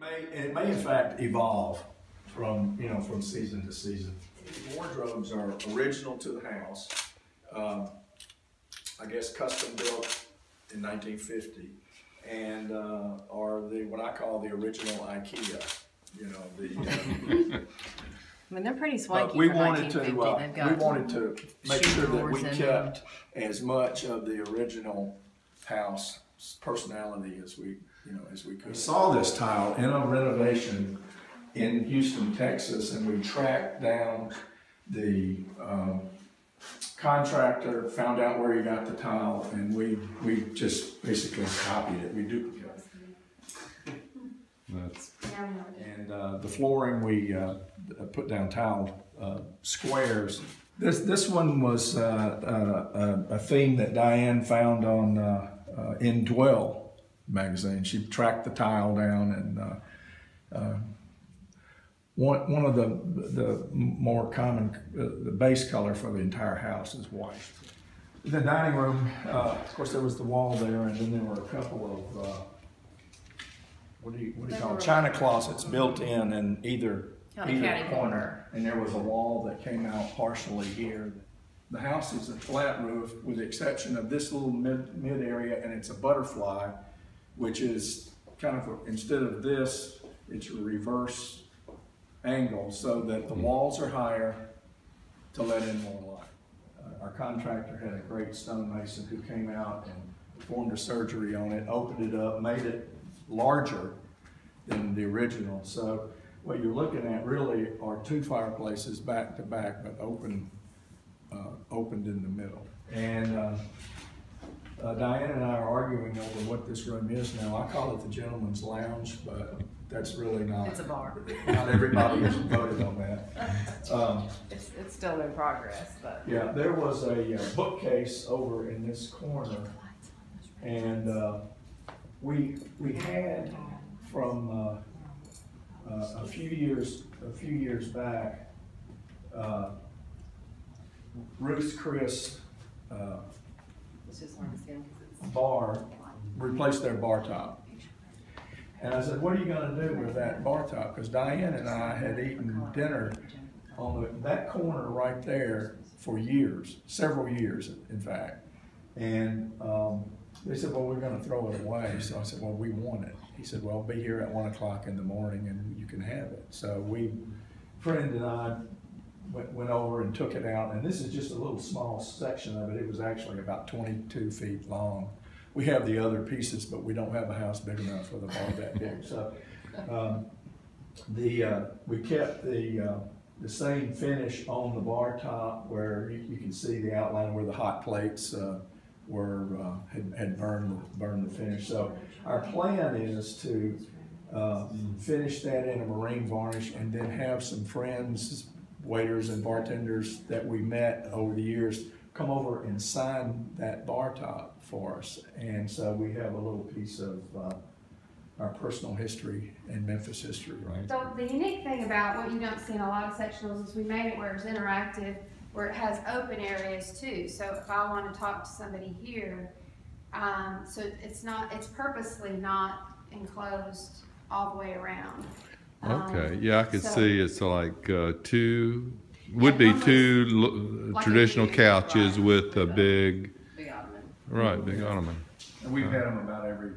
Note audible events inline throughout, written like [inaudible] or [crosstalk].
may, it may in fact evolve from, you know, from season to season. Wardrobes are original to the house, um, I guess custom built in nineteen fifty, and, uh, are the, what I call the original IKEA, you know, the, uh, I mean, they're pretty but swanky we for wanted to, uh, They've we wanted to make sure that we drawers in kept as much of the original house personality as we, you know, as we could. We saw this tile in a renovation in Houston, Texas, and we tracked down the, um, contractor, found out where he got the tile, and we, we just basically copied it, we duplicated it. That's, And uh, the flooring, we uh, put down tile uh, squares. This, this one was uh, uh, a theme that Diane found on uh, uh, In Dwell magazine. She tracked the tile down and uh, uh, one, one of the, the more common, uh, the base color for the entire house is white. The dining room, uh, of course, there was the wall there and then there were a couple of uh, what do you, what do you call it, china closets built in in either, either corner. corner. And there was a wall that came out partially here. The house is a flat roof with the exception of this little mid, mid area and it's a butterfly, which is kind of, instead of this, it's a reverse angle so that the walls are higher to let in more light. Uh, Our contractor had a great stonemason who came out and performed a surgery on it, opened it up, made it larger than the original. So what you're looking at really are two fireplaces back to back, but open, uh, opened in the middle. And, uh, uh, Diane and I are arguing over what this room is now. I call it the gentleman's lounge, but that's really not. It's a bar. Not everybody has voted on that. [laughs] Um, It's, it's still in progress, but. yeah, there was a uh, bookcase over in this corner, and, uh, we, we had from, uh, uh, a few years, a few years back, uh, Ruth Chris, It's just like skin, cause bar, replaced their bar top. And I said, what are you gonna do with that bar top? Because Diane and I had eaten dinner on the, that corner right there for years, several years, in fact. And, um, they said, well, we're gonna throw it away. So I said, well, we want it. He said, well, be here at one o'clock in the morning and you can have it. So we, friend and I went, went over and took it out. And this is just a little small section of it. It was actually about twenty-two feet long. We have the other pieces, but we don't have a house big enough for the bar that big. So, um, the, uh, we kept the, uh, the same finish on the bar top where you, you can see the outline where the hot plates, uh, were, uh, had, had burned, burned the finish. So our plan is to, uh, finish that in a marine varnish and then have some friends, waiters and bartenders that we met over the years come over and sign that bar top for us. And so we have a little piece of, uh, our personal history and Memphis history, right? So the unique thing about what you don't see in a lot of sectionals is we made it where it's interactive, where it has open areas too. So if I want to talk to somebody here, um, so it's not, it's purposely not enclosed all the way around. Um, okay, yeah, I could so- see it's like, uh, two, would be two lo- Like traditional view, couches right. with a big, Big ottoman. right, big ottoman. And we've had them about every,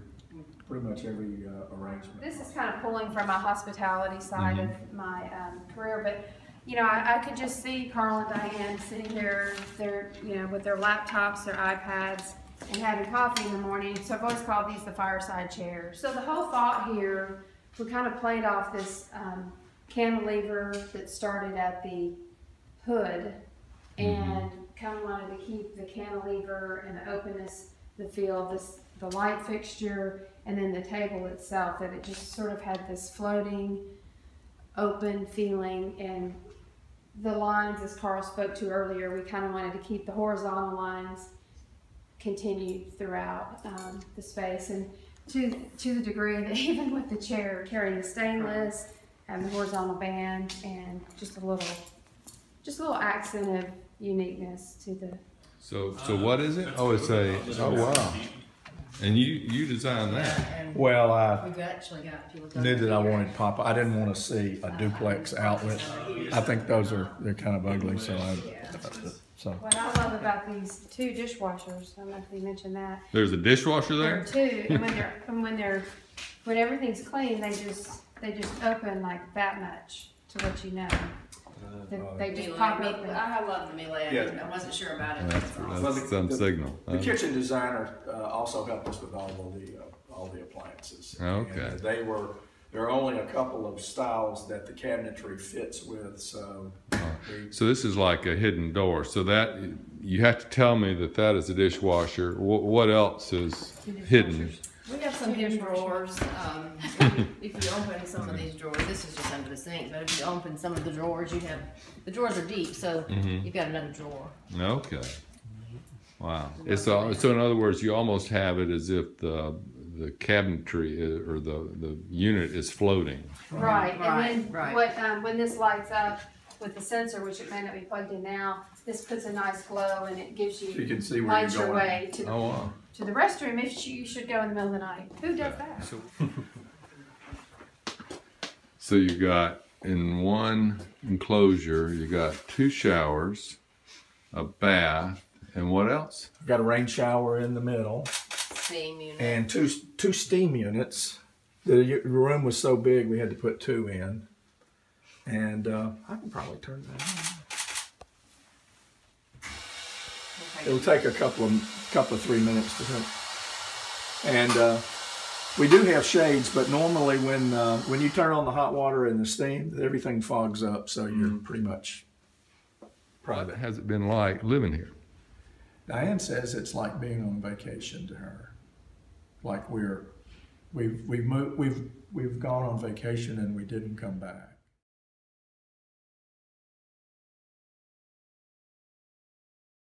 pretty much every uh, arrangement. This is kind of pulling from my hospitality side of my um, career, but you know, I, I could just see Carl and Diane sitting here, there, they're you know, with their laptops, their iPads, and having coffee in the morning. So I've always called these the fireside chairs. So the whole thought here, we kind of played off this um, cantilever that started at the hood, and kind of wanted to keep the cantilever and the openness, the feel, this the light fixture, and then the table itself. That it just sort of had this floating, open feeling, and the lines, as Carl spoke to earlier, we kind of wanted to keep the horizontal lines continued throughout um, the space, and to to the degree that [laughs] even with the chair carrying the stainless, having the horizontal band, and just a little, just a little accent of uniqueness to the So, so what is it? Oh, it's a, oh, wow. And you, you designed that. And Well, I we've actually got, if you look. knew over that I here, wanted pop, I didn't wanna see a uh, duplex outlet. I think those are, they're kind of ugly, so I, so. What I love about these two dishwashers, I don't know if you mentioned that, There's a dishwasher there are there? two, and when they're, and when they're, when everything's clean, they just, they just open like that much to let you know. They- They just Miele, pop Miele, open. I love the Miele, Yeah. I wasn't sure about it. That's, That's awesome. that's some signal. The huh? kitchen designer uh, also helped us with all of the, uh, all the appliances. Okay. And They were, there are only a couple of styles that the cabinetry fits with, so. we- So this is like a hidden door. So that, you have to tell me that that is a dishwasher. What, what else is hidden? We have some Two hidden drawers, um, [laughs] if you open some of these drawers, this is just under the sink, but if you open some of the drawers, you have, the drawers are deep, so Mm-hmm. you've got another drawer. Okay. Wow. It's, all- so in other words, you almost have it as if the, the cabinetry i- or the, the unit is floating. Right, Right, and then right. what, um, when this lights up with the sensor, which it may not be plugged in now, this puts a nice glow and it gives You you, can see where lights you're your way to, Oh, wow. to the restroom if you should go in the middle of the night. Who does that? So- So you got in one enclosure, you got two showers, a bath, and what else? Got a rain shower in the middle Steam unit. and two, two steam units. The room was so big, we had to put two in. And, uh, I can probably turn that on. It'll take a couple of, couple of three minutes to do. And, uh, we do have shades, but normally when, uh, when you turn on the hot water and the steam, everything fogs up, so you're pretty much What has it been like living here? Diane says it's like being on vacation to her. Like we're, we've, we've moved, we've, we've gone on vacation and we didn't come back.